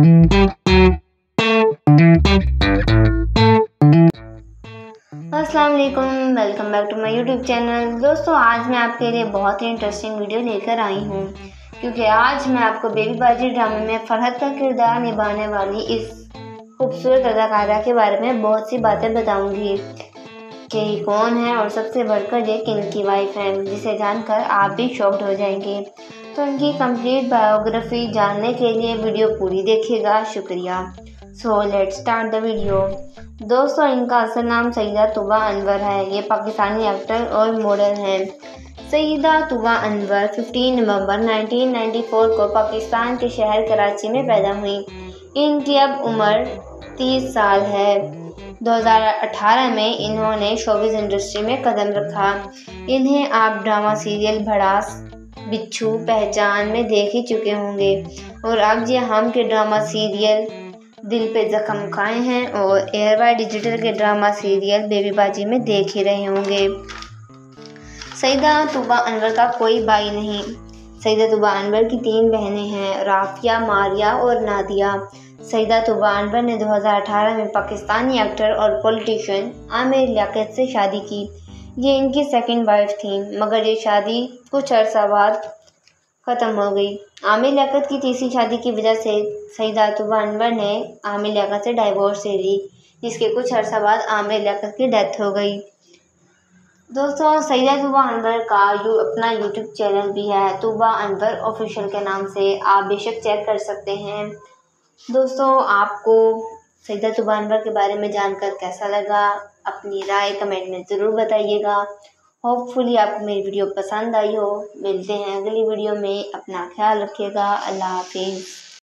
अस्सलाम वालेकुम back to my YouTube channel दोस्तों, आज मैं आपके लिए बहुत ही इंटरेस्टिंग वीडियो लेकर आई हूँ, क्योंकि आज मैं आपको बेबी बाजी ड्रामे में फरहत का किरदार निभाने वाली इस खूबसूरत अदाकारा के बारे में बहुत सी बातें बताऊँगी कि ये कौन है और सबसे बढ़कर ये किन की वाइफ है, जिसे जानकर आप भी शॉक्ड हो जाएँगे। तो इनकी कंप्लीट बायोग्राफी जानने के लिए वीडियो पूरी देखिएगा। शुक्रिया। So let start the video दोस्तों, इनका असल नाम सईदा तुबा अनवर है। ये पाकिस्तानी एक्टर और मॉडल हैं। सईदा तुबा अनवर 15 नवंबर 1994 को पाकिस्तान के शहर कराची में पैदा हुई। इनकी अब उम्र 30 साल है। 2018 में इन्होंने शोबिस इंडस्ट्री में कदम रखा। इन्हें आप ड्रामा सीरियल भड़ास बिच्छू पहचान में देख ही चुके होंगे। और अब ये हम के ड्रामा सीरियल दिल पे जख्म खाए हैं और एयरवाई डिजिटल के ड्रामा सीरियल बेबीबाजी में देख ही रहे होंगे। सईदा तुबा अनवर का कोई भाई नहीं। सईदा तुबा अनवर की तीन बहनें हैं, राफिया, मारिया और नादिया। सईदा तुबा अनवर ने 2018 में पाकिस्तानी एक्टर और पॉलिटिशियन आमिर लियाकत से शादी की। ये इनकी सेकंड वाइफ थी, मगर ये शादी कुछ अरसा बाद ख़त्म हो गई। आमिर लियाकत की तीसरी शादी की वजह से सईदा तुबा अनवर ने आमिर लियाकत से डाइवोर्स ले ली, जिसके कुछ अर्सा बाद आमिर लियाकत की डेथ हो गई। दोस्तों, सईदा तुबा अनवर का यू, अपना यूट्यूब चैनल भी है, तुबा अनवर ऑफिशियल के नाम से। आप बेशक चेक कर सकते हैं। दोस्तों, आपको सईदा तुबा अनवर के बारे में जानकर कैसा लगा? अपनी राय कमेंट में ज़रूर बताइएगा। होपफुली आपको मेरी वीडियो पसंद आई हो। मिलते हैं अगली वीडियो में। अपना ख्याल रखिएगा। अल्लाह हाफिज़।